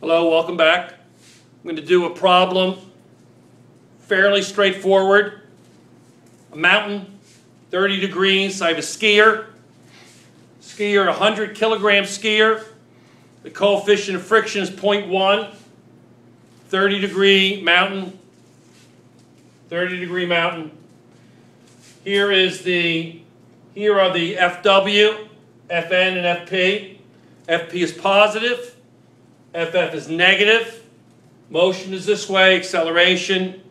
Hello, welcome back. I'm going to do a problem, fairly straightforward. A mountain, 30 degrees, I have a skier. Skier, 100 kilogram skier. The coefficient of friction is 0.1. 30 degree mountain, 30 degree mountain. Here is the, here are the FW, FN and FP. FP is positive, FF is negative. Motion is this way, acceleration,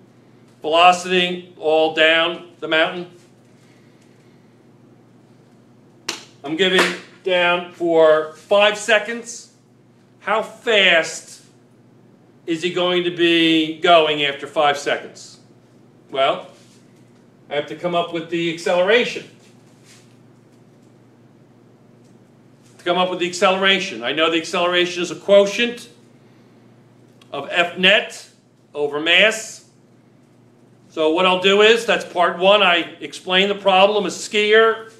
velocity, all down the mountain. I'm giving down for five seconds. How fast is he going to be going after five seconds? Well, I have to come up with the acceleration. Come up with the acceleration, I know the acceleration is a quotient of F net over mass. So what I'll do is, that's part one, I explain the problem, a skier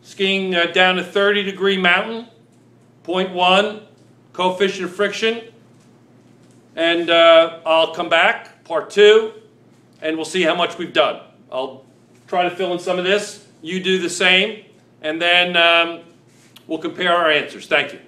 skiing uh, down a 30 degree mountain, 0.1 coefficient of friction, and uh, I'll come back, part two, and we'll see how much we've done. I'll try to fill in some of this, you do the same, and then um, we'll compare our answers. Thank you.